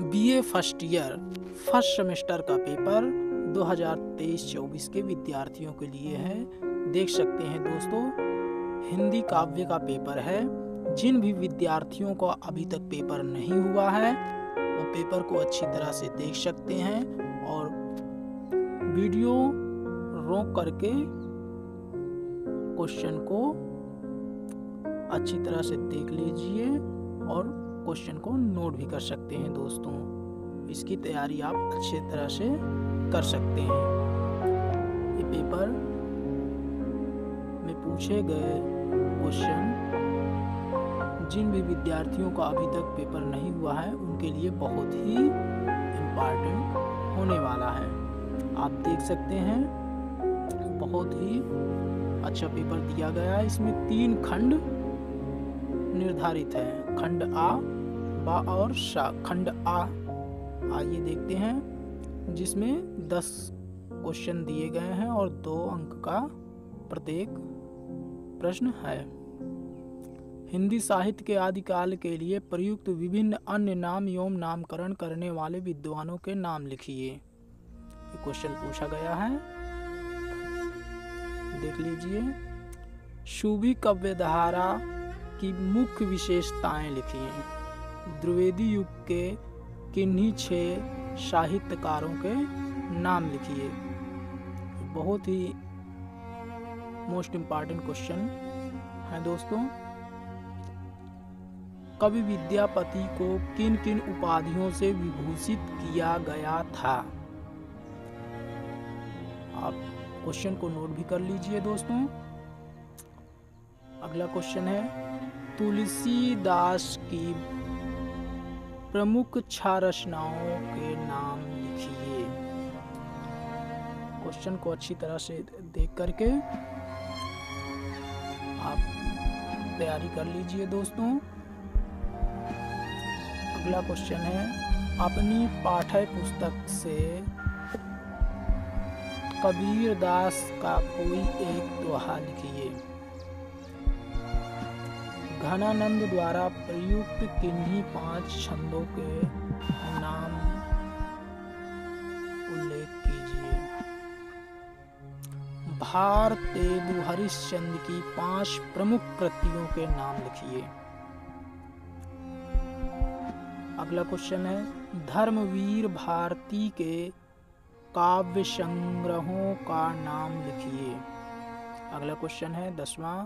BA first year, first semester का paper 2023-24 के विद्यार्थियों के लिए है। देख सकते हैं दोस्तों, हिंदी काव्य का पेपर है। जिन भी विद्यार्थियों को अभी तक पेपर नहीं हुआ है, वो पेपर को अच्छी तरह से देख सकते हैं और वीडियो रोक करके क्वेश्चन को अच्छी तरह से देख लीजिए और क्वेश्चन को नोट भी कर सकते हैं दोस्तों। इसकी तैयारी आप अच्छे तरह से कर सकते हैं। ये पेपर में पूछे गए क्वेश्चन, जिन भी विद्यार्थियों का अभी तक पेपर नहीं हुआ है, उनके लिए बहुत ही इंपॉर्टेंट होने वाला है। आप देख सकते हैं, बहुत ही अच्छा पेपर दिया गया है। इसमें तीन खंड निर्धारित है। खंड आ, बा और शा खंड आ आइए देखते हैं, जिसमें दस क्वेश्चन दिए गए हैं और दो अंक का प्रत्येक प्रश्न है। हिंदी साहित्य के आदिकाल के लिए प्रयुक्त विभिन्न अन्य नाम एवं नामकरण करने वाले विद्वानों के नाम लिखिए। क्वेश्चन पूछा गया है। देख लीजिए। शुभी कव्य कव्यधारा की मुख्य विशेषताएँ लिखिए द्विवेदी युग के किन्हीं छह साहित्यकारों के नाम लिखिए। बहुत ही मोस्ट इंपॉर्टेंट क्वेश्चन है दोस्तों। कवि विद्यापति को किन किन उपाधियों से विभूषित किया गया था? आप क्वेश्चन को नोट भी कर लीजिए दोस्तों। अगला क्वेश्चन है तुलसीदास की प्रमुख छह रचनाओं के नाम लिखिए। क्वेश्चन को अच्छी तरह से देख करके आप तैयारी कर लीजिए दोस्तों। अगला क्वेश्चन है, अपनी पाठ्य पुस्तक से कबीर दास का कोई एक दोहा लिखिए। घनानंद द्वारा प्रयुक्त किन्हीं पाँच छंदों के नाम उल्लेख कीजिए। भार तेदु हरिश्चंद्र की पाँच प्रमुख कृतियों के नाम लिखिए। अगला क्वेश्चन है, धर्मवीर भारती के काव्य संग्रहों का नाम लिखिए। अगला क्वेश्चन है, दसवां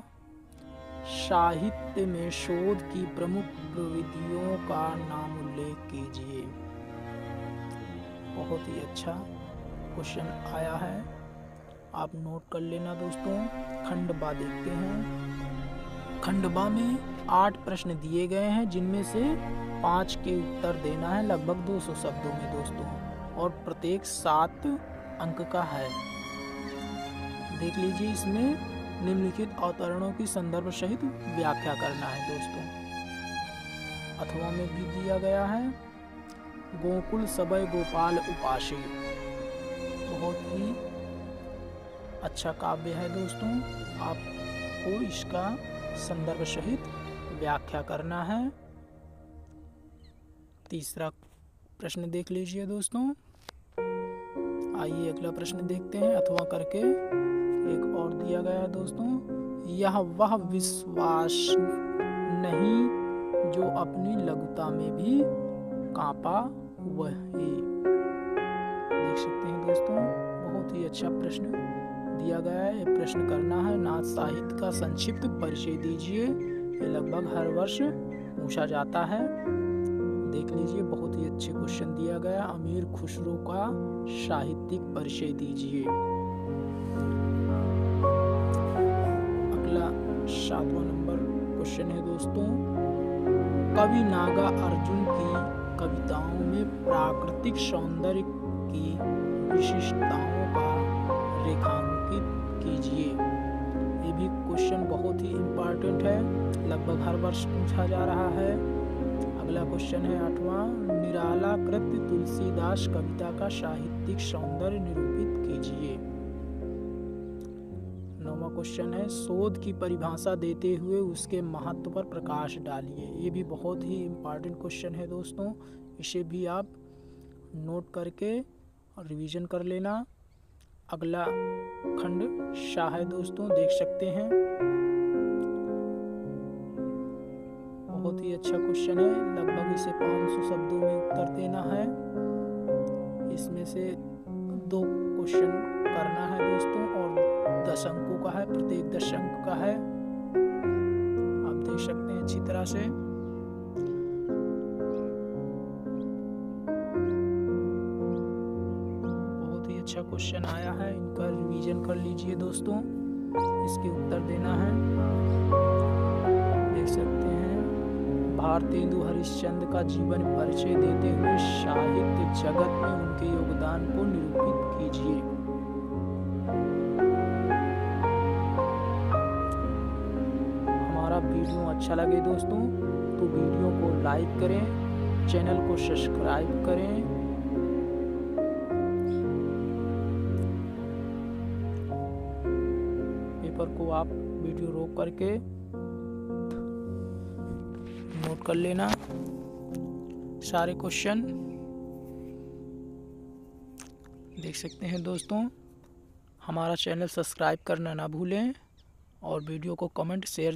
साहित्य में शोध की प्रमुख प्रविधियों का नाम उल्लेख कीजिए। बहुत ही अच्छा क्वेश्चन आया है। आप नोट कर लेना दोस्तों, खंडबा देखते हैं। खंडबा में आठ प्रश्न दिए गए हैं, जिनमें से पाँच के उत्तर देना है, लगभग 200 शब्दों में दोस्तों, और प्रत्येक सात अंक का है। देख लीजिए इसमें। निम्नलिखित अवतरणों की संदर्भ सहित व्याख्या करना है दोस्तों। अथवा में भी दिया गया है, गोकुल सबय गोपाल उपासी। बहुत ही अच्छा काव्य है दोस्तों। आपको इसका संदर्भ सहित व्याख्या करना है। तीसरा प्रश्न देख लीजिए दोस्तों। आइए अगला प्रश्न देखते हैं अथवा करके। एक और दिया गया दोस्तों। यह वह विश्वास नहीं जो अपनी लघुता में भी कांपा वही देख सकते हैं दोस्तों, बहुत ही अच्छा प्रश्न दिया गया है। प्रश्न करना है, नाथ साहित्य का संक्षिप्त परिचय दीजिए। ये लगभग हर वर्ष पूछा जाता है। देख लीजिए, बहुत ही अच्छे क्वेश्चन दिया गया। अमीर खुसरो का साहित्यिक परिचय दीजिए। सातवां नंबर क्वेश्चन है दोस्तों। कवि नागा अर्जुन की कविताओं में प्राकृतिक सौंदर्य की विशिष्टताओं का रेखांकित कीजिए। ये भी क्वेश्चन बहुत ही इंपॉर्टेंट है। लगभग हर वर्ष पूछा जा रहा है। अगला क्वेश्चन है आठवां। निराला कृत्य तुलसीदास कविता का साहित्यिक सौंदर्य निरूपित कीजिए। नौवा क्वेश्चन है, शोध की परिभाषा देते हुए उसके महत्व पर प्रकाश डालिए। ये भी बहुत ही इम्पोर्टेंट क्वेश्चन है दोस्तों। इसे भी आप नोट करके और रिवीजन कर लेना। अगला खंड शाह है दोस्तों, देख सकते हैं। बहुत ही अच्छा क्वेश्चन है। लगभग इसे 500 शब्दों में उत्तर देना है। इसमें से दो क्वेश्चन करना है दोस्तों और दस अंकों का है प्रत्येक दस अंक का है। आप देख सकते हैं अच्छी तरह से। बहुत ही अच्छा क्वेश्चन आया है, इनका रिवीजन कर लीजिए दोस्तों। इसके उत्तर देना है। देख सकते हैं भारतेंदु हरिश्चंद्र का जीवन परिचय देते हुए साहित्य जगत में उनके योगदान को निरूपित कीजिए। अच्छा लगे दोस्तों तो वीडियो को लाइक करें, चैनल को सब्सक्राइब करें। पेपर को आप वीडियो रोक करके नोट कर लेना। सारे क्वेश्चन देख सकते हैं दोस्तों। हमारा चैनल सब्सक्राइब करना ना भूलें और वीडियो को कमेंट, शेयर